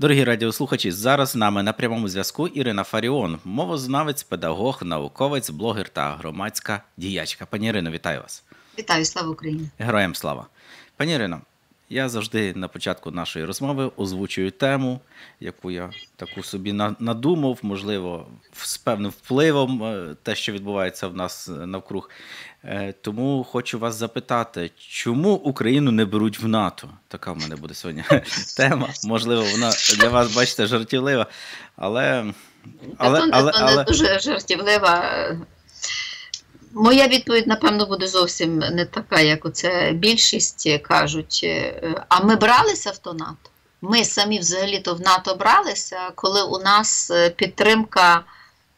Дорогі радіослухачі, зараз з нами на прямому зв'язку Ірина Фаріон, мовознавець, педагог, науковець, блогер та громадська діячка. Пані Ірино, вітаю вас. Вітаю, слава Україні! Героям слава. Пані Ірино, я завжди на початку нашої розмови озвучую тему, яку я таку собі надумав, можливо, з певним впливом е, те, що відбувається в нас навкруг. Е, тому хочу вас запитати, чому Україну не беруть в НАТО? Така в мене буде сьогодні тема. Можливо, вона для вас, бачите, жартівлива, але. але, але, але... дуже жартівлива. Моя відповідь, напевно, буде зовсім не така, як оце більшість кажуть. А ми бралися в то НАТО? Ми самі взагалі-то в НАТО бралися, коли у нас підтримка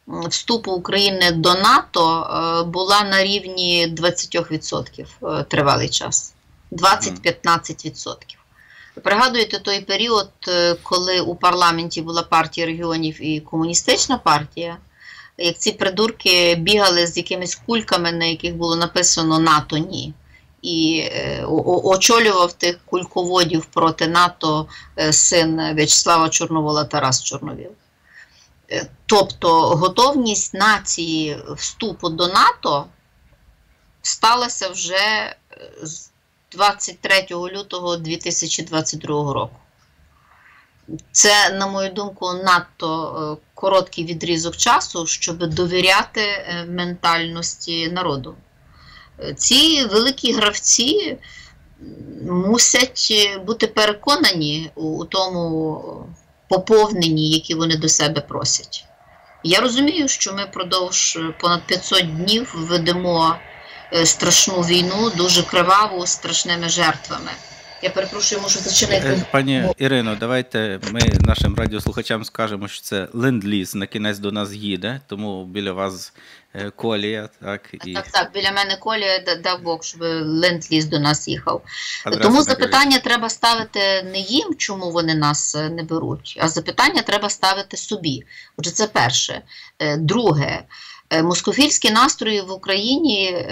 вступу України до НАТО е, була на рівні 20% е, тривалий час. 20-15%. Пригадуєте той період, е, коли у парламенті була партія регіонів і комуністична партія, як ці придурки бігали з якимись кульками, на яких було написано НАТО ні. І очолював тих кульководів проти НАТО син В'ячеслава Чорновола Тарас Чорновіл. Е, тобто готовність нації вступу до НАТО сталася вже е, з 23 лютого 2022 року. Це, на мою думку, надто е, короткий відрізок часу, щоб довіряти ментальності народу. Ці великі гравці мусять бути переконані у тому поповненні, які вони до себе просять. Я розумію, що ми продовж е, понад 500 днів ведемо е, страшну війну, дуже криваву, страшними жертвами. Я перепрошую, можу зачинити. Е, пані Ірино, давайте ми нашим радіослухачам скажемо, що це ленд-ліз на кінець до нас їде, тому біля вас Е, колія. Так, і... так, так, біля мене колія дав Бог, щоб ленд-ліз до нас їхав. Адреса Тому запитання треба ставити не їм, чому вони нас е, не беруть, а запитання треба ставити собі. Отже, це перше. Друге. Москофільські настрої в Україні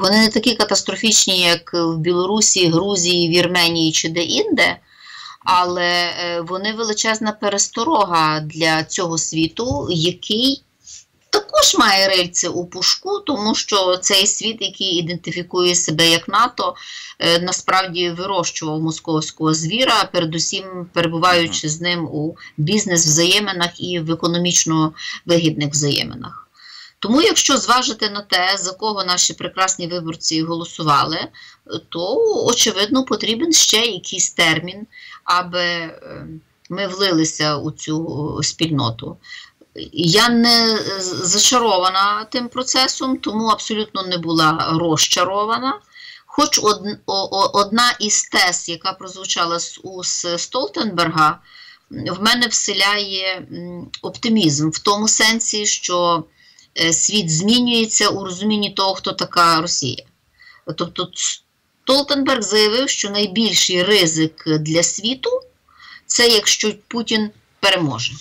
вони не такі катастрофічні, як в Білорусі, Грузії, Вірменії чи де-інде, але вони величезна пересторога для цього світу, який також має рельці у пушку, тому що цей світ, який ідентифікує себе як НАТО, е, насправді вирощував московського звіра, передусім перебуваючи з ним у бізнес-взаєминах і в економічно вигідних взаєминах. Тому, якщо зважити на те, за кого наші прекрасні виборці голосували, то очевидно потрібен ще якийсь термін, аби е, ми влилися у цю спільноту. Я не зачарована тим процесом, тому абсолютно не була розчарована. Хоч одна із тез, яка прозвучала з уст Столтенберга, в мене вселяє оптимізм в тому сенсі, що е, світ змінюється у розумінні того, хто така Росія. Тобто Столтенберг заявив, що найбільший ризик для світу це якщо Путін переможе.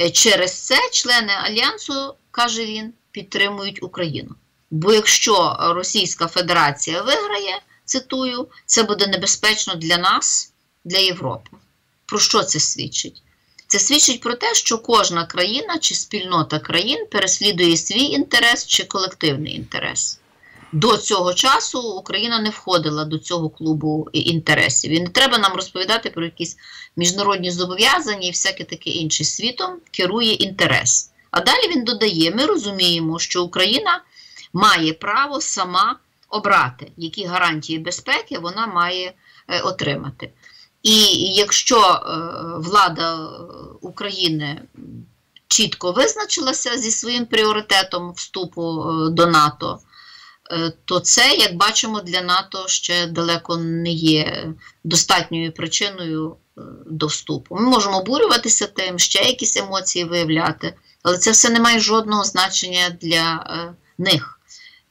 Е, через це члени альянсу, каже він, підтримують Україну. Бо якщо Російська Федерація виграє, цитую, це буде небезпечно для нас, для Європи. Про що це свідчить? Це свідчить про те, що кожна країна чи спільнота країн переслідує свій інтерес чи колективний інтерес. До цього часу Україна не входила до цього клубу інтересів. І не треба нам розповідати про якісь міжнародні зобов'язання і всяке таке інше світом керує інтерес. А далі він додає: ми розуміємо, що Україна має право сама обрати, які гарантії безпеки вона має е, отримати. І якщо е, влада України чітко визначилася зі своїм пріоритетом вступу е, до НАТО, Е, то це, як бачимо, для НАТО ще далеко не є достатньою причиною до вступу. Ми можемо обурюватися тим, ще якісь емоції виявляти, але це все не має жодного значення для них.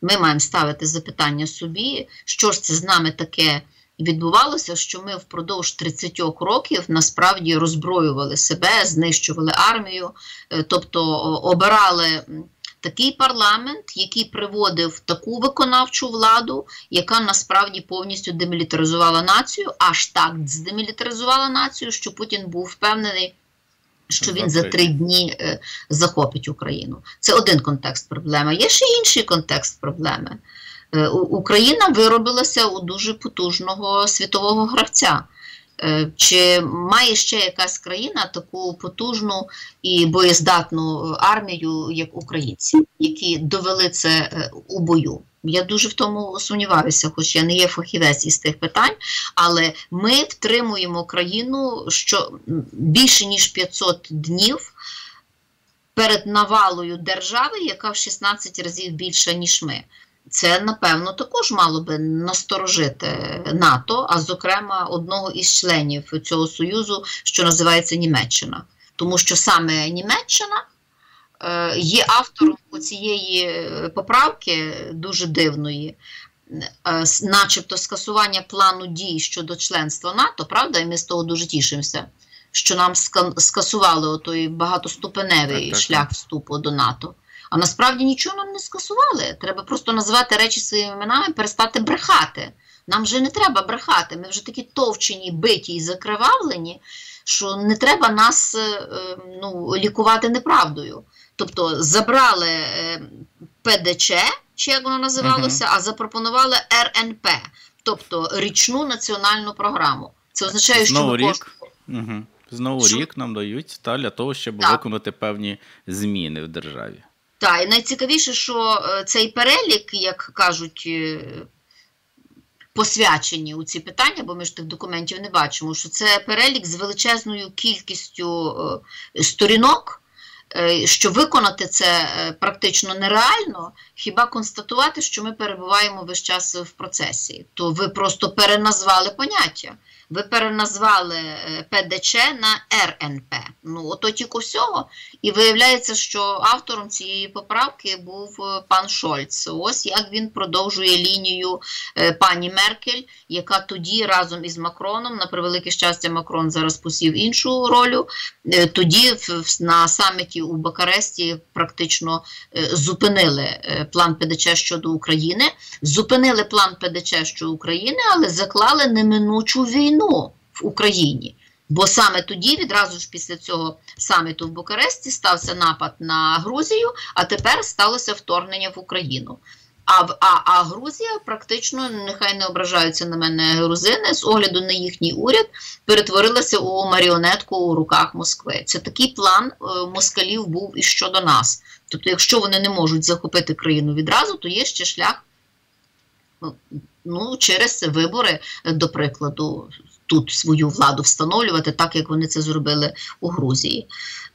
Ми маємо ставити запитання собі, що ж це з нами таке відбувалося, що ми впродовж 30 років насправді роззброювали себе, знищували армію, тобто обирали такий парламент, який приводив таку виконавчу владу, яка насправді повністю демілітаризувала націю, аж так здемілітаризувала націю, що Путін був впевнений. Що він за три дні е, захопить Україну. Це один контекст проблеми. Є ще інший контекст проблеми. Е, Україна виробилася у дуже потужного світового гравця. Е, чи має ще якась країна таку потужну і боєздатну армію, як українці, які довели це е, у бою? Я дуже в тому сумніваюся, хоч я не є фахівець із тих питань, але ми втримуємо країну що більше ніж 500 днів перед навалою держави, яка в 16 разів більша, ніж ми. Це, напевно, також мало би насторожити НАТО, а зокрема, одного із членів цього союзу, що називається Німеччина. Тому що саме Німеччина е, є автором цієї поправки дуже дивної, е, начебто скасування плану дій щодо членства НАТО, правда, і ми з того дуже тішимося. Що нам скасували той багатоступеневий так, так, шлях вступу до НАТО. А насправді нічого нам не скасували. Треба просто називати речі своїми іменами, перестати брехати. Нам вже не треба брехати. Ми вже такі товчені, биті і закривавлені, що не треба нас е, е, ну, лікувати неправдою. Тобто забрали е, ПДЧ, чи як воно називалося, а запропонували РНП, тобто річну національну програму. Це означає, що Знову рік. Угу. Знову що? рік нам дають та, для того, щоб так. виконати певні зміни в державі. Так, і найцікавіше, що е, цей перелік, як кажуть, е, посвячені у ці питання, бо ми ж тих документів не бачимо, що це перелік з величезною кількістю е, сторінок. Що виконати це практично нереально, хіба констатувати, що ми перебуваємо весь час в процесі, то ви просто переназвали поняття ви переназвали е, ПДЧ на РНП. Ну, ото тільки всього. І виявляється, що автором цієї поправки був е, пан Шольц. Ось як він продовжує лінію е, пані Меркель, яка тоді разом із Макроном, на превелике щастя, Макрон зараз посів іншу роль. Тоді на саміті у Бакаресті практично зупинили план ПДЧ щодо України, зупинили план ПДЧ щодо України, але заклали неминучу війну війну в Україні. Бо саме тоді, відразу ж після цього саміту в Букаресті, стався напад на Грузію, а тепер сталося вторгнення в Україну. А а, а Грузія практично, нехай не ображаються на мене грузини, з огляду на їхній уряд, перетворилася у маріонетку у руках Москви. Це такий план е, москалів був і щодо нас. Тобто, якщо вони не можуть захопити країну відразу, то є ще шлях ну, через вибори, до прикладу тут свою владу встановлювати, так як вони це зробили у Грузії.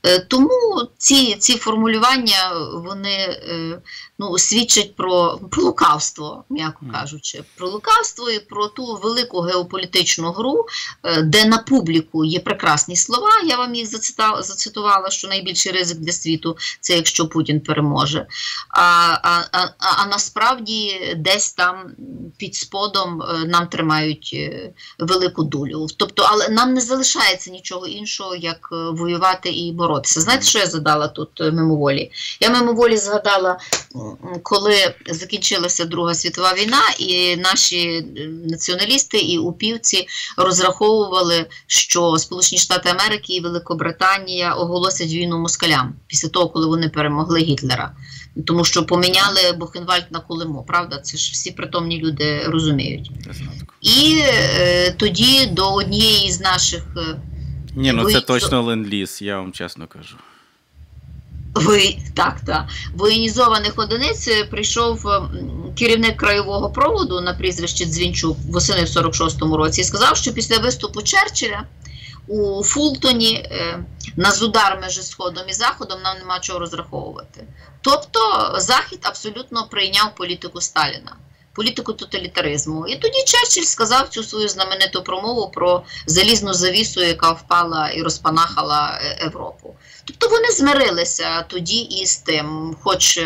Е, тому ці ці формулювання вони е, ну, свідчать про, про лукавство, м'яко кажучи, про лукавство і про ту велику геополітичну гру, е, де на публіку є прекрасні слова. Я вам їх зацитувала, що найбільший ризик для світу це якщо Путін переможе. А, а, а, а насправді десь там під сподом нам тримають велику дулю. Тобто, але нам не залишається нічого іншого, як воювати і боротися боротися. Знаєте, що я задала тут е, мимоволі? Я мимоволі згадала, коли закінчилася Друга світова війна, і наші е, націоналісти і упівці розраховували, що Сполучені Штати Америки і Великобританія оголосять війну москалям після того, коли вони перемогли Гітлера. Тому що поміняли Бухенвальд на Кулему, правда? Це ж всі притомні люди розуміють. І е, тоді до однієї з наших. Е, ні, ну це точно ленд-ліз, я вам чесно кажу. Ви так, так. Воєнізованих одиниць е, прийшов керівник краєвого проводу на прізвище Дзвінчук восени в 46-му році і сказав, що після виступу Черчилля у Фултоні е, на удар між Сходом і Заходом нам нема чого розраховувати. Тобто Захід абсолютно прийняв політику Сталіна політику тоталітаризму. І тоді Черчилль сказав цю свою знамениту промову про залізну завісу, яка впала і розпанахала е, Європу. Тобто вони змирилися тоді із тим, хоч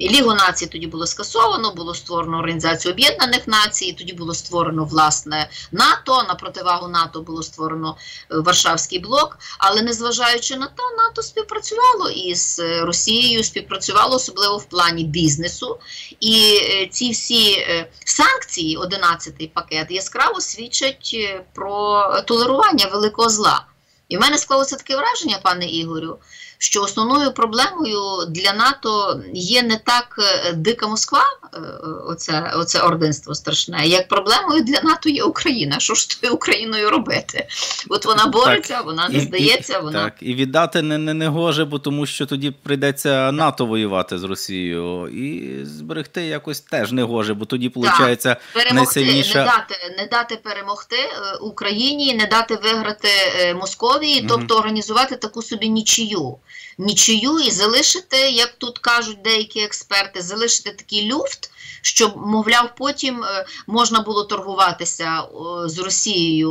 Лігу націй тоді було скасовано, було створено Організацію Об'єднаних Націй, тоді було створено власне НАТО. На противагу НАТО було створено е, Варшавський блок. Але незважаючи на те, НАТО співпрацювало із е, Росією, співпрацювало особливо в плані бізнесу. І е, ці всі санкції, 11-й пакет, яскраво свідчать про толерування великого зла. І в мене склалося таке враження, пане Ігорю, що основною проблемою для НАТО є не так е, дика Москва, е, оце оце орденство страшне, як проблемою для НАТО є Україна. Що ж тою Україною робити? От вона бореться, так, вона не і, здається. І, вона так, і віддати не, не, не гоже, бо тому що тоді прийдеться НАТО воювати з Росією, і зберегти якось теж не гоже, бо тоді виходить найсильніша... не дати не дати перемогти е, Україні, не дати виграти Московії, угу. тобто організувати таку собі нічию нічию і залишити, як тут кажуть деякі експерти, залишити такий люфт, щоб, мовляв, потім е, можна було торгуватися з Росією.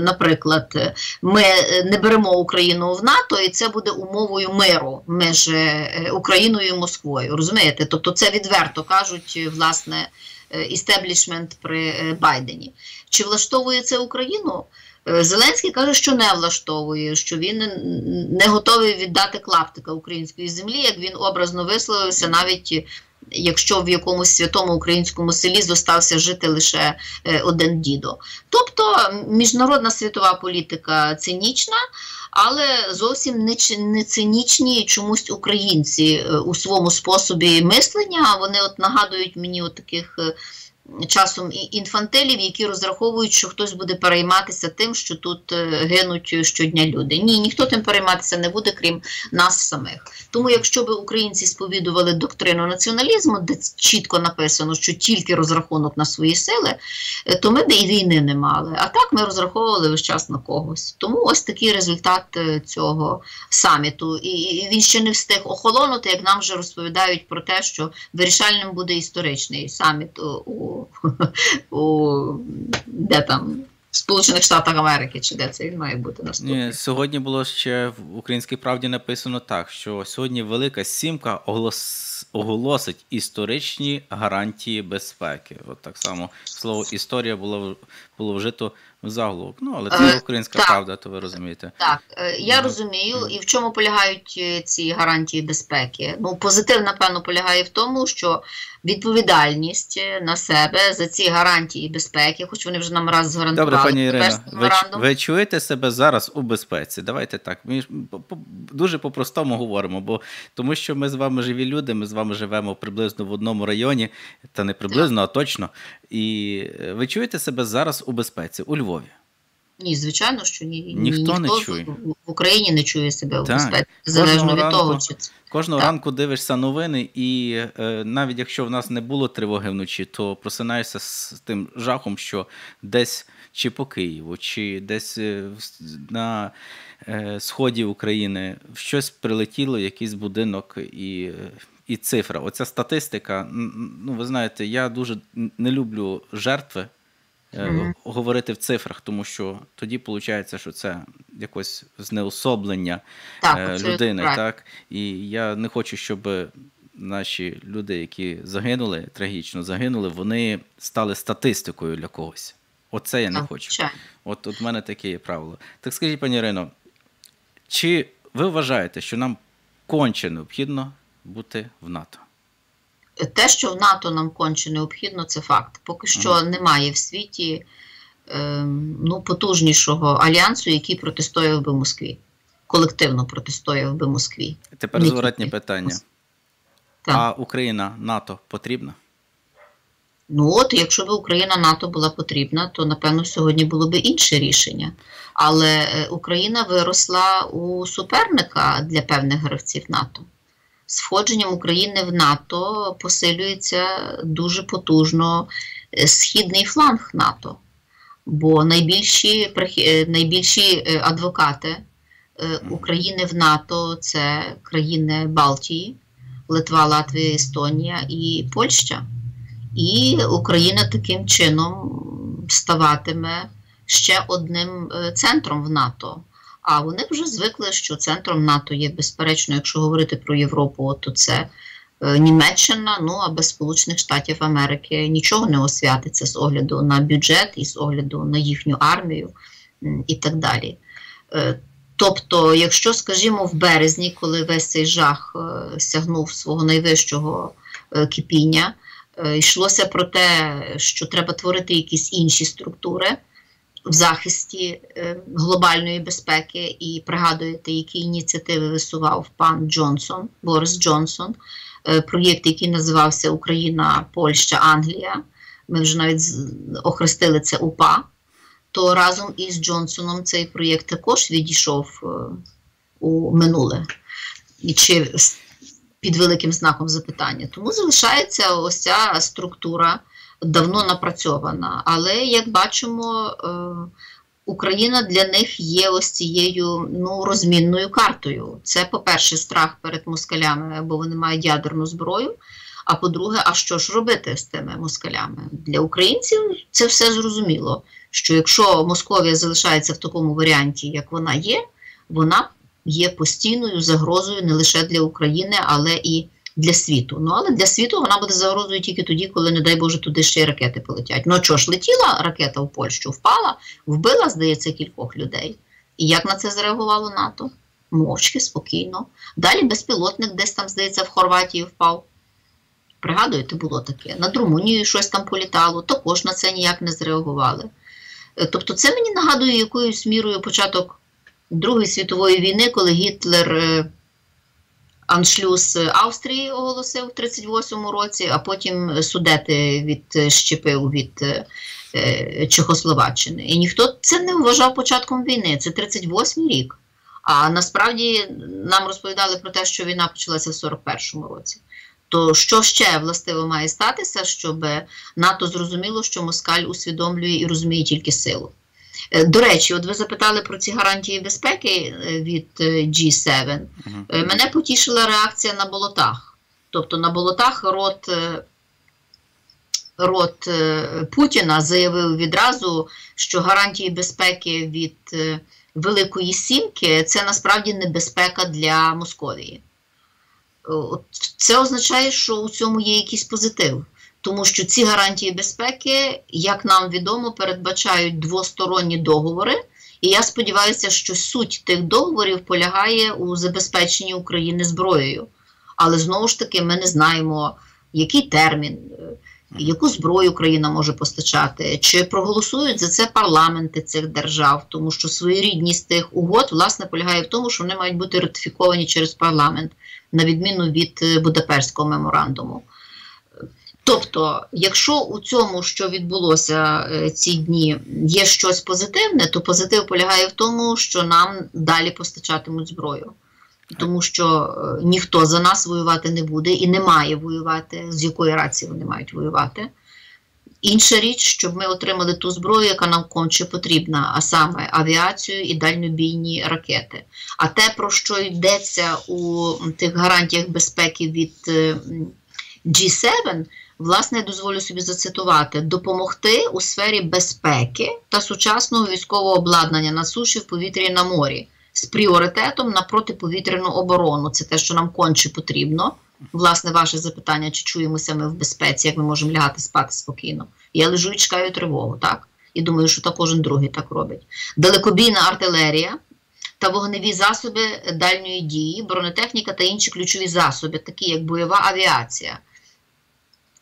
Наприклад, ми не беремо Україну в НАТО, і це буде умовою миру між е, Україною і Москвою. Розумієте? Тобто, це відверто кажуть, власне. Істеблішмент при Байдені. Чи влаштовує це Україну? Е, Зеленський каже, що не влаштовує, що він не готовий віддати клаптика української землі, як він образно висловився, навіть якщо в якомусь святому українському селі зостався жити лише е, один дідо. Тобто міжнародна світова політика цинічна, але зовсім не цинічні чомусь українці е, у своєму способі мислення. Вони от нагадують мені от таких часом інфантилів, які розраховують, що хтось буде перейматися тим, що тут е, гинуть щодня люди. Ні, ніхто тим перейматися не буде, крім нас самих. Тому, якщо би українці сповідували доктрину націоналізму, де чітко написано, що тільки розрахунок на свої сили, е, то ми б і війни не мали. А так ми розраховували весь час на когось. Тому ось такий результат е, цього саміту. І він ще не встиг охолонути, як нам вже розповідають про те, що вирішальним буде історичний саміт у у де там. В Сполучених Штатах Америки, чи де це він має бути наступний? Ні, Сьогодні було ще в Українській правді написано так, що сьогодні Велика Сімка оголос... оголосить історичні гарантії безпеки. От так само слово історія було було вжито заголовок. Ну, але це е, українська так, правда, то ви розумієте. Так, е, я розумію. І в чому полягають е, ці гарантії безпеки? Ну, позитив, напевно, полягає в тому, що відповідальність на себе за ці гарантії безпеки, хоч вони вже нам раз згарантували. Добре, пані Ірина, ви, ви чуєте себе зараз у безпеці? Давайте так. Ми дуже по-простому говоримо, бо тому що ми з вами живі люди, ми з вами живемо приблизно в одному районі, та не приблизно, так. а точно. І ви чуєте себе зараз у безпеці у Львові? Ні, звичайно, що ні, ніхто, ніхто не чує. в Україні не чує себе у безпеці, залежно від того, чи це. Кожного так. ранку дивишся новини, і е, навіть якщо в нас не було тривоги вночі, то просинаєшся з тим жахом, що десь чи по Києву, чи десь е, на е, сході України щось прилетіло, якийсь будинок і. І цифра. Оця статистика. Ну, ви знаєте, я дуже не люблю жертви mm-hmm. говорити в цифрах, тому що тоді виходить, що це якось знеособлення так, е, людини. Так. так? І я не хочу, щоб наші люди, які загинули, трагічно загинули, вони стали статистикою для когось. Оце я не так, хочу. От от в мене таке є правило. Так скажіть, пані Ірино, чи ви вважаєте, що нам конче необхідно бути в НАТО? те, що в НАТО нам конче необхідно, це факт. Поки що немає в світі е, ну, потужнішого альянсу, який протистояв би Москві. Колективно протистояв би Москві. Тепер зворотні питання. Так. А Україна НАТО потрібна? Ну от, якщо б Україна НАТО була потрібна, то напевно сьогодні було б інше рішення. Але е, Україна виросла у суперника для певних гравців НАТО з входженням України в НАТО посилюється дуже потужно е, східний фланг НАТО. Бо найбільші е, найбільші е, адвокати України в НАТО це країни Балтії, Литва, Латвія, Естонія і Польща. І Україна таким чином ставатиме ще одним центром в НАТО. А вони вже звикли, що центром НАТО є безперечно, якщо говорити про Європу, то це е, Німеччина, ну а без Сполучених Штатів Америки нічого не освятиться з огляду на бюджет і з огляду на їхню армію і так далі. Е, тобто, якщо, скажімо, в березні, коли весь цей жах сягнув свого найвищого кипіння, йшлося про те, що треба творити якісь інші структури в захисті е, глобальної безпеки, і пригадуєте, які ініціативи висував пан Джонсон, Борис Джонсон, е, проєкт, який називався Україна, Польща, Англія. Ми вже навіть охрестили це УПА. То разом із Джонсоном цей проєкт також відійшов е, у минуле. І чи під великим знаком запитання. Тому залишається ось ця структура давно напрацьована. Але як бачимо, е, Україна для них є ось цією ну, розмінною картою. Це, по-перше, страх перед москалями, бо вони мають ядерну зброю. А по-друге, а що ж робити з тими москалями? Для українців це все зрозуміло. Що якщо Московія залишається в такому варіанті, як вона є, вона є постійною загрозою не лише для України, але і для світу. Ну але для світу вона буде загрозою тільки тоді, коли, не дай Боже, туди ще й ракети полетять. Ну що ж, летіла ракета в Польщу, впала, вбила, здається, кількох людей. І як на це зреагувало НАТО? Мовчки, спокійно. Далі безпілотник десь там, здається, в Хорватії впав. Пригадуєте, було таке. Над Румунією щось там політало, також на це ніяк не зреагували. Е, тобто, це мені нагадує якоюсь мірою початок Другої світової війни, коли Гітлер аншлюз Австрії оголосив в 38-му році, а потім судети відщепив від е, Чехословаччини. І ніхто це не вважав початком війни. Це 38-й рік. А насправді нам розповідали про те, що війна почалася в 41-му році. То що ще властиво має статися, щоб НАТО зрозуміло, що Москаль усвідомлює і розуміє тільки силу? Е, до речі, от ви запитали про ці гарантії безпеки е, від е, G7. Угу. Мене потішила реакція на болотах. Тобто на болотах рот рот Путіна заявив відразу, що гарантії безпеки від Великої Сімки це насправді небезпека для Московії. Це означає, що у цьому є якийсь позитив тому що ці гарантії безпеки, як нам відомо, передбачають двосторонні договори. І я сподіваюся, що суть тих договорів полягає у забезпеченні України зброєю. Але знову ж таки, ми не знаємо, який термін, яку зброю Україна може постачати, чи проголосують за це парламенти цих держав, тому що своєрідність тих угод власне полягає в тому, що вони мають бути ратифіковані через парламент, на відміну від е, Будапештського меморандуму. Тобто, якщо у цьому, що відбулося е, ці дні, є щось позитивне, то позитив полягає в тому, що нам далі постачатимуть зброю, тому що е, ніхто за нас воювати не буде і не має воювати, з якої рації вони мають воювати. Інша річ, щоб ми отримали ту зброю, яка нам конче потрібна, а саме авіацію і дальнобійні ракети. А те, про що йдеться у тих гарантіях безпеки від е, G7, власне, я дозволю собі зацитувати, допомогти у сфері безпеки та сучасного військового обладнання на суші в повітрі і на морі з пріоритетом на протиповітряну оборону. Це те, що нам конче потрібно. Власне, ваше запитання, чи чуємося ми в безпеці, як ми можемо лягати спати спокійно. Я лежу і чекаю тривогу, так? І думаю, що так кожен другий так робить. Далекобійна артилерія та вогневі засоби дальньої дії, бронетехніка та інші ключові засоби, такі як бойова авіація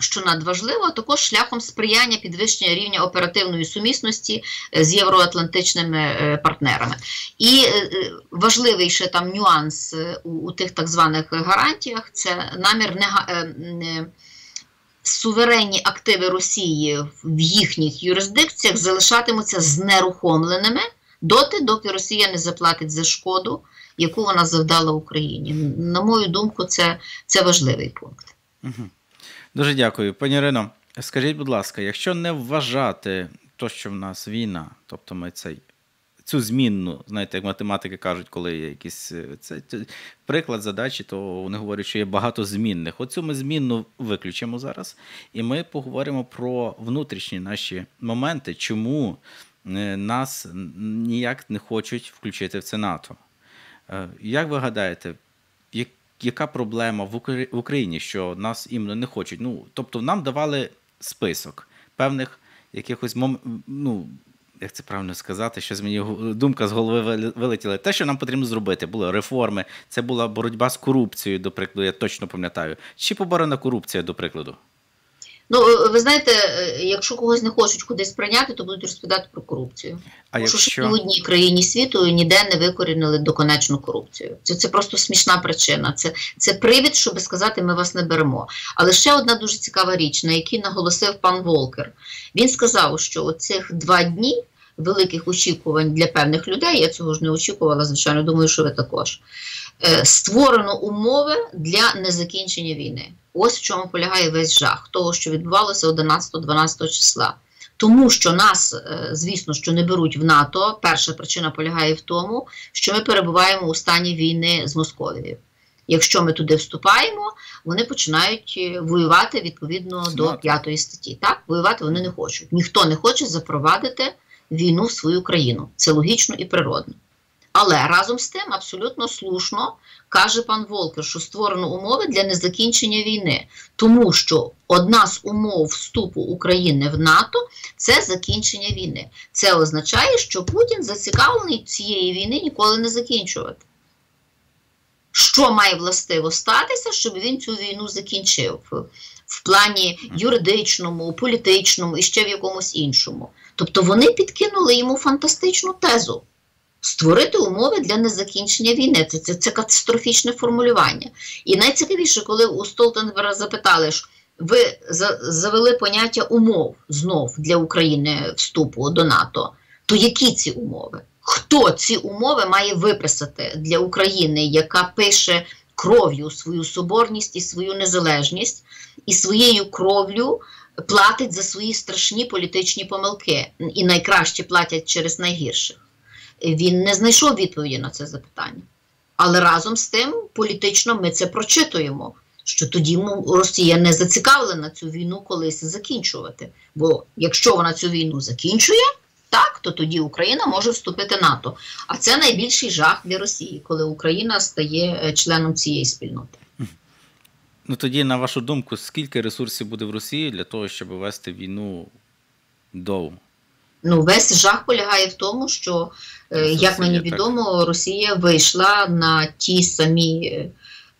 що надважливо, також шляхом сприяння підвищення рівня оперативної сумісності е, з євроатлантичними е, партнерами. І е, важливий ще там нюанс у, у тих так званих гарантіях це намір не, суверенні активи Росії в їхніх юрисдикціях залишатимуться знерухомленими доти, доки Росія не заплатить за шкоду, яку вона завдала Україні. На мою думку, це, це важливий пункт. Угу. Дуже дякую. Пані Ірино, скажіть, будь ласка, якщо не вважати то, що в нас війна, тобто ми цей. Цю змінну, знаєте, як математики кажуть, коли є якийсь е, це, це приклад задачі, то вони говорять, що є багато змінних. Оцю ми змінну виключимо зараз, і ми поговоримо про внутрішні наші моменти, чому е, нас ніяк не хочуть включити в це НАТО. Е, як ви гадаєте, яка проблема в Україні, що нас іменно не хочуть? Ну, тобто, нам давали список певних якихось ну, як це правильно сказати, що з мені думка з голови вилетіла. Те, що нам потрібно зробити, були реформи, це була боротьба з корупцією, до прикладу, я точно пам'ятаю. Чи поборона корупція, до прикладу? Ну, е, ви знаєте, е, якщо когось не хочуть кудись прийняти, то будуть розповідати про корупцію. А якщо... що в одній країні світу ніде не викорінили доконечну корупцію. Це це просто смішна причина. Це це привід, щоб сказати, ми вас не беремо. Але ще одна дуже цікава річ, на якій наголосив пан Волкер. Він сказав, що оцих два дні великих очікувань для певних людей, я цього ж не очікувала, звичайно, думаю, що ви також. Е, створено умови для незакінчення війни. Ось в чому полягає весь жах того, що відбувалося 11-12 числа. Тому що нас, е, звісно, що не беруть в НАТО. Перша причина полягає в тому, що ми перебуваємо у стані війни з Московією. Якщо ми туди вступаємо, вони починають е, воювати відповідно до п'ятої статті. Так, воювати вони не хочуть. Ніхто не хоче запровадити війну в свою країну. Це логічно і природно. Але разом з тим абсолютно слушно каже пан Волкер, що створено умови для незакінчення війни, тому що одна з умов вступу України в НАТО це закінчення війни. Це означає, що Путін зацікавлений цієї війни ніколи не закінчувати. Що має властиво статися, щоб він цю війну закінчив в плані юридичному, політичному і ще в якомусь іншому. Тобто вони підкинули йому фантастичну тезу. Створити умови для незакінчення війни. Це це, це катастрофічне формулювання. І найцікавіше, коли у Столтенбера запитали, ж, ви завели поняття умов знов для України вступу до НАТО, то які ці умови? Хто ці умови має виписати для України, яка пише кров'ю свою соборність і свою незалежність, і своєю кров'ю платить за свої страшні політичні помилки, і найкраще платять через найгірших? Він не знайшов відповіді на це запитання. Але разом з тим, політично ми це прочитуємо. Що тоді Росія не зацікавлена цю війну колись закінчувати. Бо якщо вона цю війну закінчує, так, то тоді Україна може вступити в НАТО. А це найбільший жах для Росії, коли Україна стає е, членом цієї спільноти. Ну тоді, на вашу думку, скільки ресурсів буде в Росії для того, щоб вести війну до Ну, весь жах полягає в тому, що, е, як мені відомо, Росія вийшла на ті самі,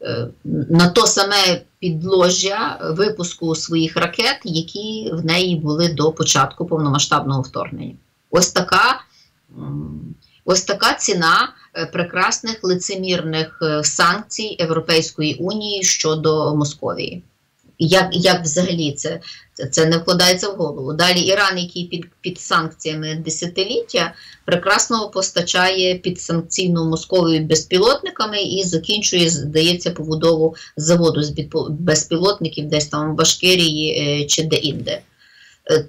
е, на то саме підложжя випуску своїх ракет, які в неї були до початку повномасштабного вторгнення. Ось така. Ось така ціна прекрасних лицемірних санкцій Європейської унії щодо Московії. Як як взагалі це це не вкладається в голову? Далі Іран, який під під санкціями десятиліття, прекрасно постачає під санкційну Московію безпілотниками і закінчує, здається, побудову заводу з безпілотників десь там в Башкирії е, чи де-інде. Е,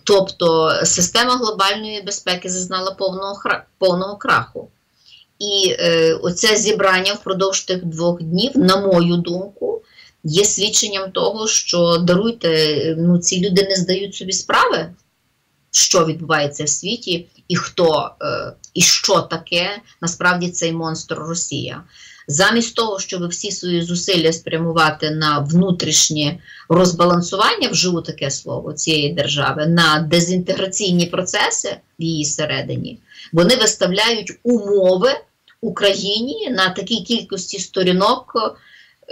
тобто система глобальної безпеки зазнала повного повного краху. І е, оце зібрання впродовж тих двох днів, на мою думку, є свідченням того, що даруйте, ну ці люди не здають собі справи, що відбувається в світі, і хто е, і що таке насправді цей монстр Росія. Замість того, щоб всі свої зусилля спрямувати на внутрішнє розбалансування, вживу таке слово цієї держави, на дезінтеграційні процеси в її середині, вони виставляють умови Україні на такій кількості сторінок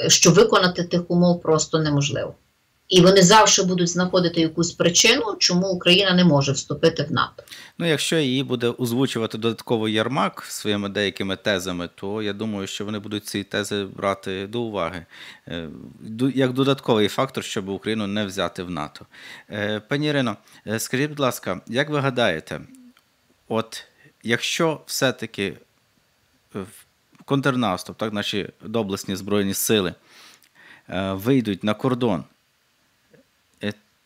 що виконати тих умов просто неможливо. І вони завжди будуть знаходити якусь причину, чому Україна не може вступити в НАТО. Ну, якщо її буде озвучувати додатково Ярмак своїми деякими тезами, то я думаю, що вони будуть ці тези брати до уваги е, як додатковий фактор, щоб Україну не взяти в НАТО. Е, пані Ірино, е, скажіть, будь ласка, як ви гадаєте, от якщо все-таки контрнаступ, так, наші доблесні Збройні сили вийдуть на кордон,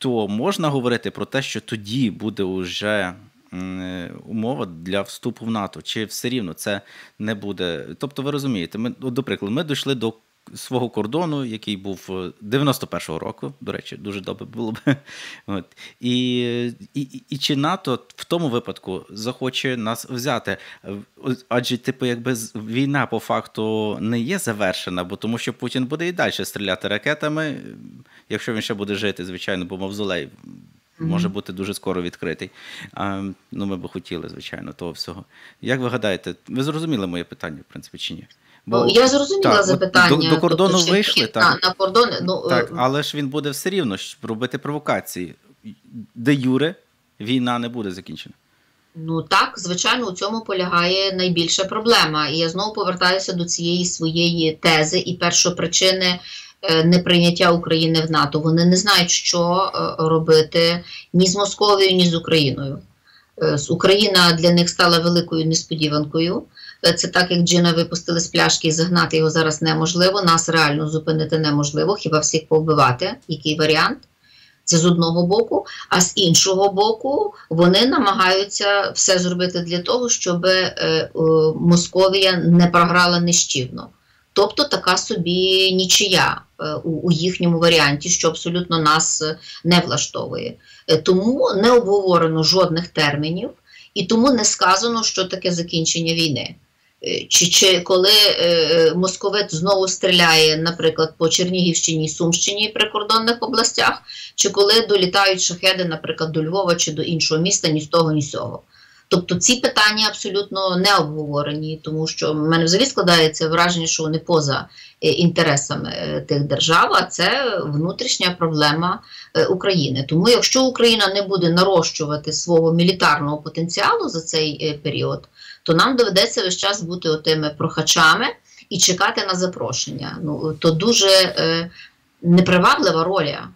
то можна говорити про те, що тоді буде вже е, умова для вступу в НАТО, чи все рівно це не буде. Тобто, ви розумієте, ми, до прикладу, ми дійшли до свого кордону, який був 91-го року, до речі, дуже добре було б. От. І, і, і чи НАТО в тому випадку захоче нас взяти? Адже, типу, якби війна по факту не є завершена, бо тому що Путін буде і далі стріляти ракетами, якщо він ще буде жити, звичайно, бо мавзолей може бути дуже скоро відкритий. А, Ну, ми б хотіли, звичайно, того всього. Як ви гадаєте, ви зрозуміли моє питання, в принципі, чи ні? Бо Я зрозуміла так, запитання. До, до кордону тобто, вийшли, так. На, на кордон, ну, так, е, але ж він буде все рівно робити провокації. Де Юре війна не буде закінчена. Ну так, звичайно, у цьому полягає найбільша проблема. І я знову повертаюся до цієї своєї тези і першопричини Е, неприйняття України в НАТО. Вони не знають, що е, робити ні з Московією, ні з Україною. Україна для них стала великою несподіванкою. Це так, як Джина випустили з пляшки і загнати його зараз неможливо. Нас реально зупинити неможливо, хіба всіх повбивати. Який варіант? Це з одного боку, а з іншого боку, вони намагаються все зробити для того, щоб Московія не програла нищівно. Тобто така собі нічия е, у, у їхньому варіанті, що абсолютно нас е, не влаштовує. Е, тому не обговорено жодних термінів, і тому не сказано, що таке закінчення війни. Чи чи коли е, московит знову стріляє, наприклад, по Чернігівщині, Сумщині і прикордонних областях, чи коли долітають шахеди, наприклад, до Львова чи до іншого міста, ні з того, ні з цього. Тобто ці питання абсолютно не обговорені, тому що в мене взагалі складається враження, що вони поза е, інтересами е, тих держав, а це внутрішня проблема е, України. Тому, якщо Україна не буде нарощувати свого мілітарного потенціалу за цей період, то нам доведеться весь час бути отими прохачами і чекати на запрошення. Ну то дуже е, неприваблива роля.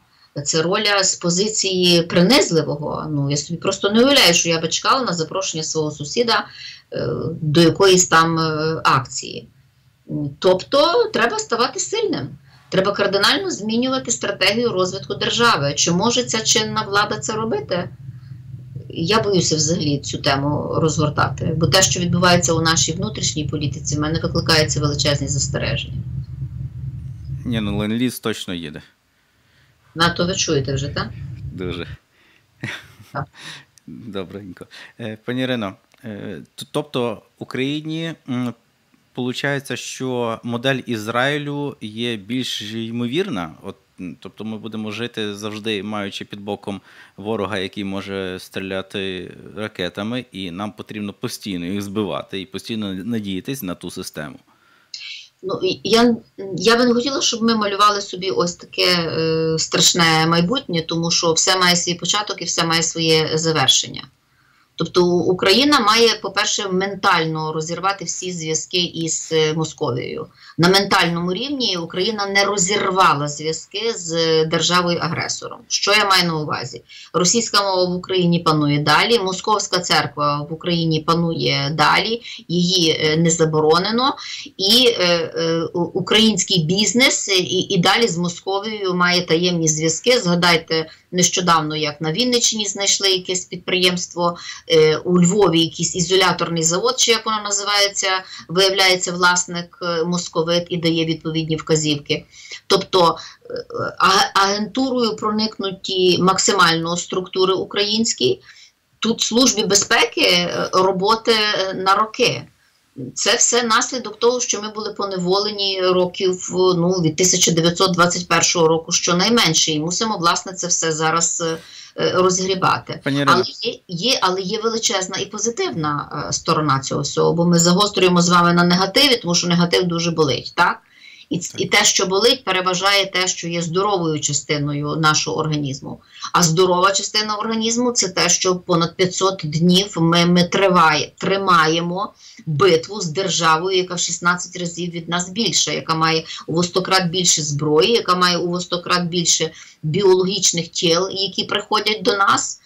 Це роля з позиції принизливого. Ну я собі просто не уявляю, що я би чекала на запрошення свого сусіда е, до якоїсь там е, акції. Тобто треба ставати сильним. Треба кардинально змінювати стратегію розвитку держави. Чи може ця чинна влада це робити? Я боюся взагалі цю тему розгортати, бо те, що відбувається у нашій внутрішній політиці, в мене викликається величезні застереження. Ні, ну ленд точно їде. Надто ви чуєте вже, так? Дуже. Так. Добренько. Е, пані Ірино, е, тобто Україні виходить, що модель Ізраїлю є більш ймовірна. От, Тобто ми будемо жити завжди, маючи під боком ворога, який може стріляти ракетами, і нам потрібно постійно їх збивати і постійно надіятись на ту систему. Ну я я би не хотіла, щоб ми малювали собі ось таке е, страшне майбутнє, тому що все має свій початок і все має своє завершення. Тобто Україна має, по-перше, ментально розірвати всі зв'язки із е, Московією. На ментальному рівні Україна не розірвала зв'язки з державою-агресором. Що я маю на увазі? Російська мова в Україні панує далі, Московська церква в Україні панує далі, її е, не заборонено, і е, е, український бізнес і, і далі з Московією має таємні зв'язки. Згадайте нещодавно, як на Вінниччині знайшли якесь підприємство е, у Львові, якийсь ізоляторний завод, чи як воно називається, виявляється власник е, московит і дає відповідні вказівки. Тобто е, агентурою проникнуті максимально структури українські. Тут службі безпеки роботи на роки. Це все наслідок того, що ми були поневолені років ну, від 1921 року, щонайменше, і мусимо власне це все зараз розгрібати. розгрібати. але є, є, але є величезна і позитивна е, сторона цього всього, бо ми загострюємо з вами на негативі, тому що негатив дуже болить. так? І і те, що болить, переважає те, що є здоровою частиною нашого організму. А здорова частина організму це те, що понад 500 днів ми ми триває, тримаємо битву з державою, яка в 16 разів від нас більша, яка має у 100 крат більше зброї, яка має у 100 крат більше біологічних тіл, які приходять до нас,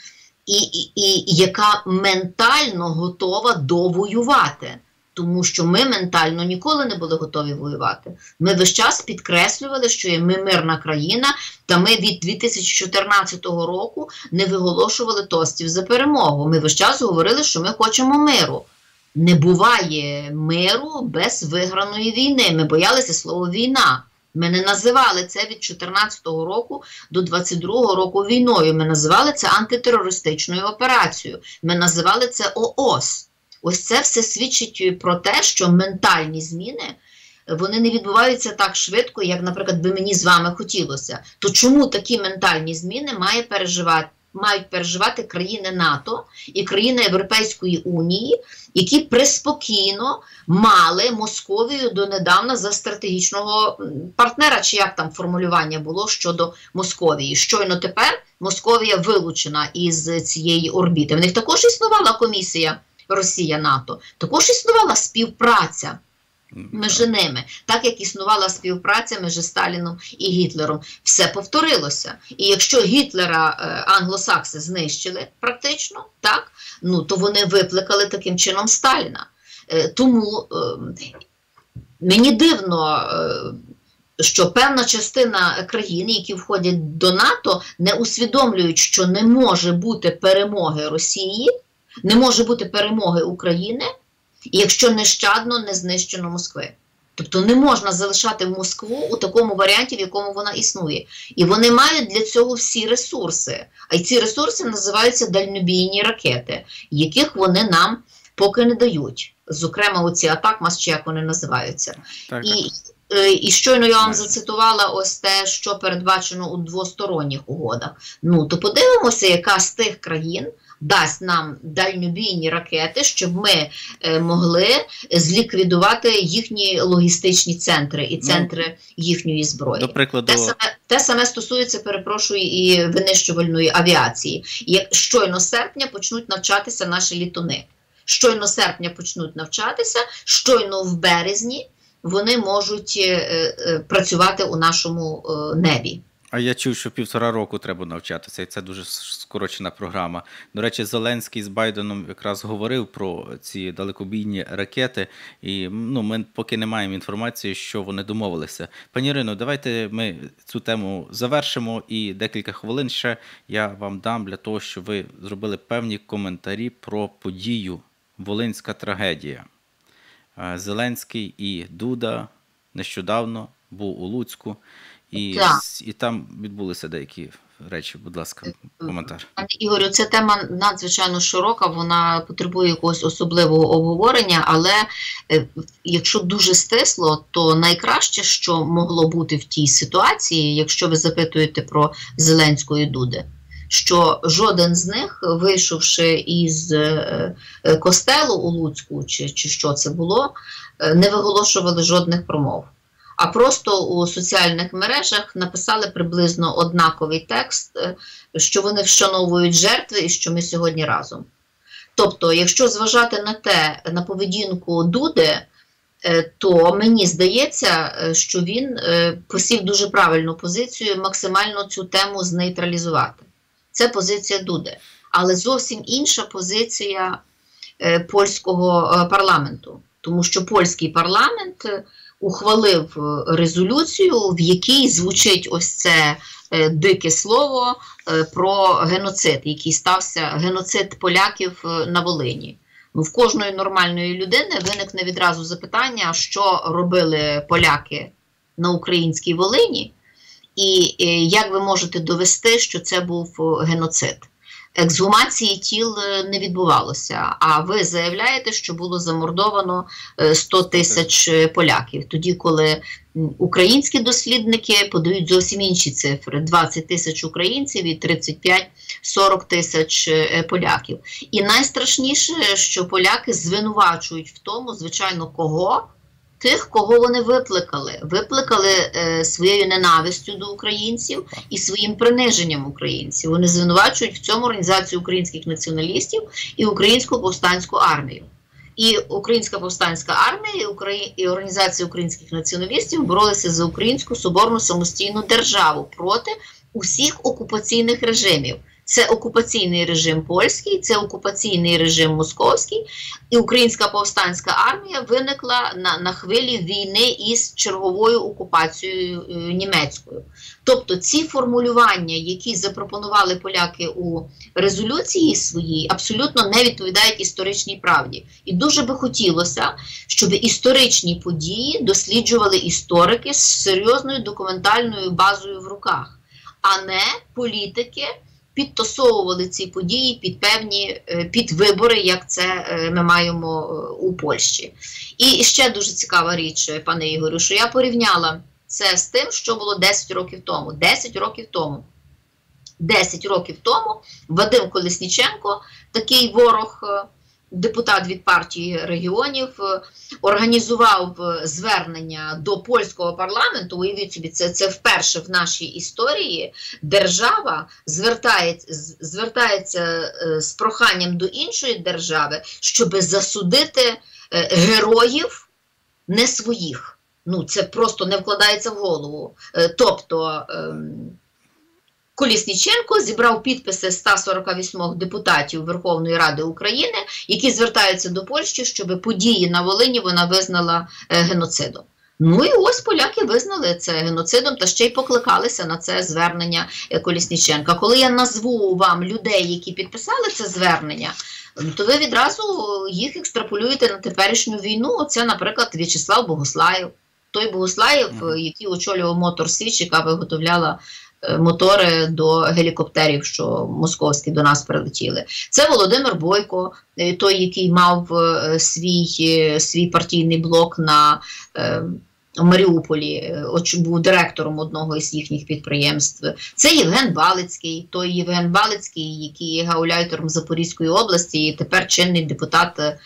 і, і, і яка ментально готова довоювати тому що ми ментально ніколи не були готові воювати. Ми весь час підкреслювали, що ми мирна країна, та ми від 2014 року не виголошували тостів за перемогу. Ми весь час говорили, що ми хочемо миру. Не буває миру без виграної війни. Ми боялися слова війна. Ми не називали це від 2014 року до 2022 року війною. Ми називали це антитерористичною операцією. Ми називали це ООС. Ось це все свідчить про те, що ментальні зміни вони не відбуваються так швидко, як, наприклад, би мені з вами хотілося. То чому такі ментальні зміни має переживати? Мають переживати країни НАТО і країни Європейської Унії, які приспокійно мали Московію донедавна за стратегічного партнера, чи як там формулювання було щодо Московії. Щойно тепер Московія вилучена із цієї орбіти. В них також існувала комісія Росія НАТО, також існувала співпраця між ними, так як існувала співпраця між Сталіном і Гітлером. Все повторилося. І якщо Гітлера е, англосакси знищили практично, так, ну, то вони викликали таким чином Сталіна. Е, тому е, мені дивно. Е, що певна частина країн, які входять до НАТО, не усвідомлюють, що не може бути перемоги Росії, не може бути перемоги України, якщо нещадно не знищено Москви. Тобто не можна залишати Москву у такому варіанті, в якому вона існує. І вони мають для цього всі ресурси. А й ці ресурси називаються дальнобійні ракети, яких вони нам поки не дають. Зокрема, оці атакмас, чи як вони називаються. Так, і е, і щойно я вам зацитувала ось те, що передбачено у двосторонніх угодах. Ну то подивимося, яка з тих країн дасть нам дальнобійні ракети, щоб ми е, могли зліквідувати їхні логістичні центри і ну, центри ну, їхньої зброї. До прикладу, те саме, те саме стосується, перепрошую, і винищувальної авіації. Як щойно серпня почнуть навчатися наші літуни. Щойно серпня почнуть навчатися, щойно в березні вони можуть е, е, працювати у нашому е, небі. А я чув, що півтора року треба навчатися, і це дуже скорочена програма. До речі, Зеленський з Байденом якраз говорив про ці далекобійні ракети, і ну, ми поки не маємо інформації, що вони домовилися. Пані Ірино, давайте ми цю тему завершимо, і декілька хвилин ще я вам дам для того, щоб ви зробили певні коментарі про подію Волинська трагедія. Е, Зеленський і Дуда нещодавно був у Луцьку. І так. і там відбулися деякі речі. Будь ласка, е, коментар. Ігорю, ця тема надзвичайно широка, вона потребує якогось особливого обговорення, але е, якщо дуже стисло, то найкраще, що могло бути в тій ситуації, якщо ви запитуєте про Зеленської Дуди, що жоден з них, вийшовши із е, костелу у Луцьку, чи, чи що це було, не виголошували жодних промов а просто у соціальних мережах написали приблизно однаковий текст, е, що вони вшановують жертви і що ми сьогодні разом. Тобто, якщо зважати на те, на поведінку Дуди, е, то мені здається, е, що він посів дуже правильну позицію максимально цю тему знейтралізувати. Це позиція Дуди. Але зовсім інша позиція польського парламенту, тому що польський парламент ухвалив е, резолюцію, в якій звучить ось це е, дике слово е, про геноцид, який стався геноцид поляків на Волині. Ну, В кожної нормальної людини виникне відразу запитання, що робили поляки на українській Волині, і як ви можете довести, що це був геноцид ексгумації тіл е, не відбувалося. А ви заявляєте, що було замордовано 100 е, тисяч е, поляків, тоді коли українські дослідники подають зовсім інші цифри: 20 тисяч українців і 35-40 тисяч поляків. І найстрашніше, що поляки звинувачують в тому, звичайно, кого тих, кого вони викликали, викликали е, своєю ненавистю до українців і своїм приниженням українців. Вони звинувачують в цьому організацію українських націоналістів і українську повстанську армію. І Українська повстанська армія і Організація українських націоналістів боролися за українську соборну самостійну державу проти усіх окупаційних режимів. Це окупаційний режим польський, це окупаційний режим московський, і українська повстанська армія виникла на на хвилі війни із черговою окупацією е, німецькою. Тобто ці формулювання, які запропонували поляки у резолюції своїй, абсолютно не відповідають історичній правді. І дуже би хотілося, щоб історичні події досліджували історики з серйозною документальною базою в руках, а не політики підтасовували ці події під певні е, під вибори, як це е, ми маємо е, у Польщі. І ще дуже цікава річ, пане Ігорю, що я порівняла це з тим, що було 10 років тому. 10 років тому. 10 років тому Вадим Колесніченко, такий ворог депутат від партії регіонів е, організував е, звернення до польського парламенту. Уявіть собі, це це вперше в нашій історії. Держава звертається звертається е, з проханням до іншої держави, щоб засудити героїв не своїх. Ну, це просто не вкладається в голову. Тобто. Колісніченко зібрав підписи 148 депутатів Верховної Ради України, які звертаються до Польщі, щоб події на Волині вона визнала е, геноцидом. Ну і ось поляки визнали це геноцидом та ще й покликалися на це звернення е, Колісніченка. Коли я назву вам людей, які підписали це звернення, то ви відразу їх екстраполюєте на теперішню війну. Це, наприклад, В'ячеслав Богослаєв. Той Богослаєв, який очолював Мотор Січ, яка виготовляла Е, мотори до гелікоптерів, що московські до нас прилетіли. Це Володимир Бойко, е, той, який мав е, свій свій партійний блок на в Маріуполі, був директором одного із їхніх підприємств. Це Євген Балицький, той Євген Балицький, який є гауляйтером Запорізької області, і тепер чинний депутат Е,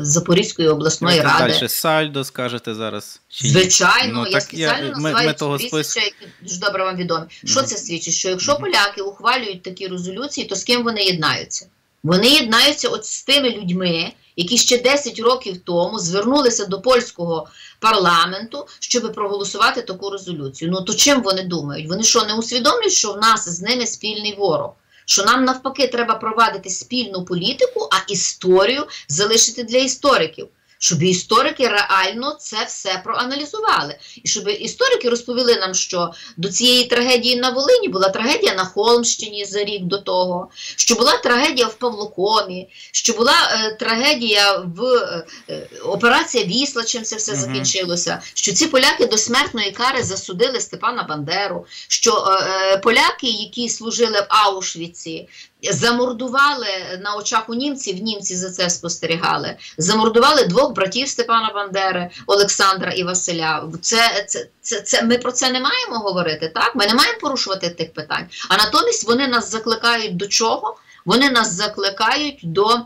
Запорізької обласної ради. Далі сальдо скажете зараз. Чи Звичайно, ну, я спеціально я, називаю ми прізвища, які дуже добре вам відомі. Що mm це свідчить? Що якщо mm поляки ухвалюють такі резолюції, то з ким вони єднаються? Вони єднаються от з тими людьми, які ще 10 років тому звернулися до польського парламенту, щоб проголосувати таку резолюцію. Ну то чим вони думають? Вони що не усвідомлюють, що в нас з ними спільний ворог? Що нам навпаки треба провадити спільну політику, а історію залишити для істориків щоб історики реально це все проаналізували. І щоб історики розповіли нам, що до цієї трагедії на Волині була трагедія на Холмщині за рік до того, що була трагедія в Павлокомі, що була е, трагедія в е, е операція Вісла, чим це все угу. закінчилося. Що ці поляки до смертної кари засудили Степана Бандеру, що е, е поляки, які служили в Аушвіці, Замордували на очах у німців, німці за це спостерігали. Замордували двох братів Степана Бандери, Олександра і Василя. Це, це, це, це Ми про це не маємо говорити. так? Ми не маємо порушувати тих питань. А натомість вони нас закликають до чого? Вони нас закликають до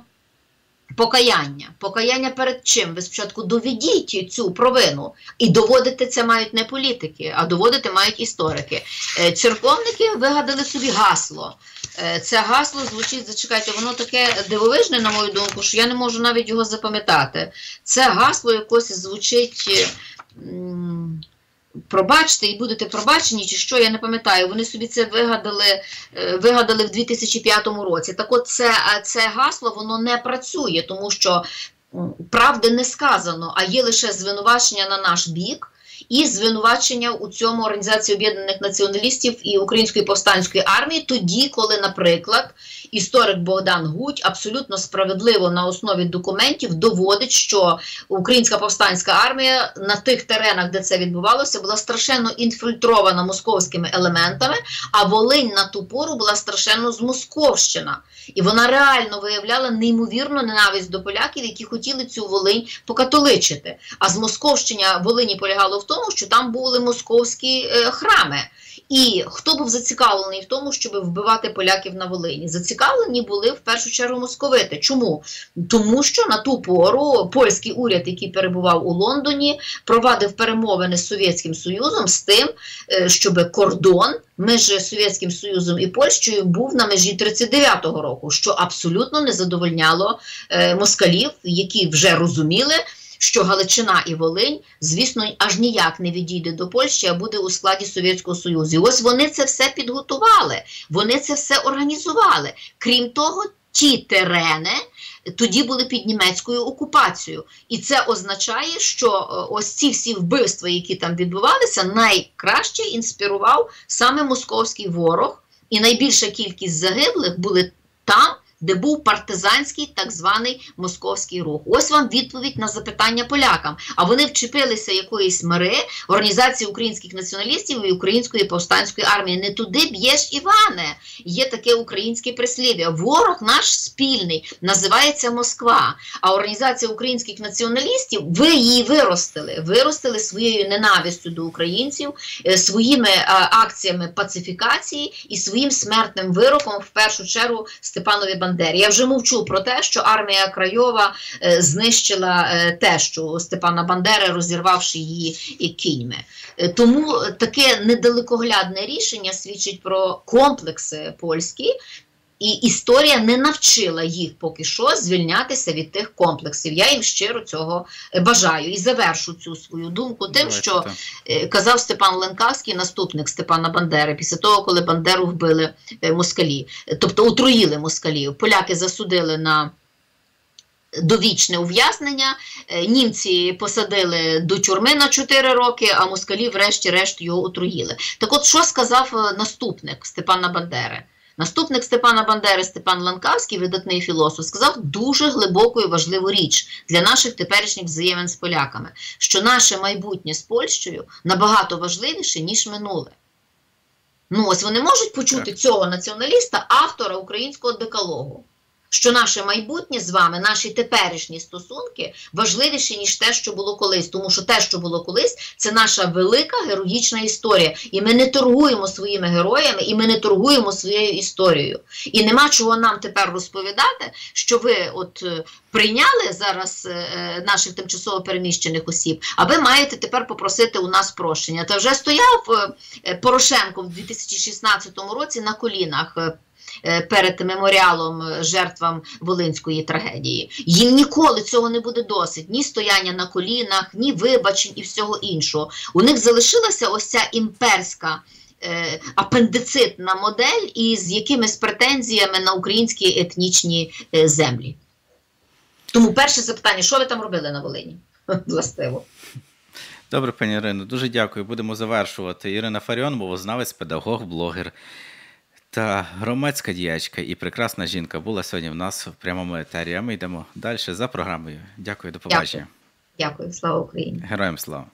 покаяння. Покаяння перед чим? Ви спочатку доведіть цю провину. І доводити це мають не політики, а доводити мають історики. Е, церковники вигадали собі гасло. Е, це гасло звучить, зачекайте, воно таке дивовижне, на мою думку, що я не можу навіть його запам'ятати. Це гасло якось звучить. Пробачте і будете пробачені, чи що, я не пам'ятаю. Вони собі це вигадали е, вигадали в 2005 році. Так от це, це гасло воно не працює, тому що правди не сказано, а є лише звинувачення на наш бік і звинувачення у цьому Організації Об'єднаних Націоналістів і Української повстанської армії, тоді, коли, наприклад, історик Богдан Гудь абсолютно справедливо на основі документів доводить, що Українська повстанська армія на тих теренах, де це відбувалося, була страшенно інфільтрована московськими елементами, а Волинь на ту пору була страшенно змосковщина. І вона реально виявляла неймовірну ненависть до поляків, які хотіли цю Волинь покатоличити. А з Московщення Волині полягало в тому, що там були московські е, храми. І хто був зацікавлений в тому, щоб вбивати поляків на Волині? Зацікавлені були в першу чергу московити. Чому? Тому що на ту пору польський уряд, який перебував у Лондоні, провадив перемовини з Совєтським Союзом з тим, е, щоб кордон між Совєтським Союзом і Польщею був на межі 39-го року, що абсолютно не задовольняло е, москалів, які вже розуміли що Галичина і Волинь, звісно, аж ніяк не відійде до Польщі, а буде у складі Совєтського Союзу. І ось вони це все підготували, вони це все організували. Крім того, ті терени тоді були під німецькою окупацією. І це означає, що е, ось ці всі вбивства, які там відбувалися, найкраще інспірував саме московський ворог, і найбільша кількість загиблих були там. Де був партизанський так званий московський рух. Ось вам відповідь на запитання полякам. А вони вчепилися якоїсь мири організації українських націоналістів і української повстанської армії. Не туди б'єш, Іване. Є таке українське прислів'я. Ворог наш спільний називається Москва. А організація українських націоналістів ви її виростили. Виростили своєю ненавистю до українців, е, своїми акціями пацифікації і своїм смертним вироком в першу чергу Степанові Бандері. Бандері. Я вже мовчу про те, що армія Крайова е, знищила е, тещу Степана Бандери, розірвавши її кіньми. Е, тому таке недалекоглядне рішення свідчить про комплекси польські. І історія не навчила їх поки що звільнятися від тих комплексів. Я їм щиро цього бажаю і завершу цю свою думку тим, Давайте, що так. казав Степан Ленкавський, наступник Степана Бандери, після того, коли Бандеру вбили москалі, тобто отруїли москалів. Поляки засудили на. Довічне ув'язнення, німці посадили до тюрми на 4 роки, а москалі, врешті-решт, його отруїли. Так от, що сказав наступник Степана Бандери? Наступник Степана Бандери Степан Ланкавський, видатний філософ, сказав дуже глибоку і важливу річ для наших теперішніх взаємин з поляками, що наше майбутнє з Польщею набагато важливіше, ніж минуле. Ну, ось вони можуть почути цього націоналіста, автора українського декалогу що наше майбутнє з вами, наші теперішні стосунки важливіші, ніж те, що було колись. Тому що те, що було колись, це наша велика героїчна історія. І ми не торгуємо своїми героями, і ми не торгуємо своєю історією. І нема чого нам тепер розповідати, що ви от е, прийняли зараз е, е, наших тимчасово переміщених осіб, а ви маєте тепер попросити у нас прощення. Та вже стояв Порошенко в 2016 році на колінах. Е, перед меморіалом жертвам Волинської трагедії. Їм ніколи цього не буде досить ні стояння на колінах, ні вибачень і всього іншого. У них залишилася ось ця імперська. Е, апендицитна модель із якимись претензіями на українські етнічні е, землі. Тому перше запитання: що ви там робили на Волині? Властиво. Добре, пані Ірино, дуже дякую. Будемо завершувати. Ірина Фаріон, мовознавець, педагог, блогер. Та громадська діячка і прекрасна жінка була сьогодні в нас в прямому етері. А ми йдемо далі за програмою. Дякую, до побачення. Дякую, Дякую. слава Україні. Героям слава.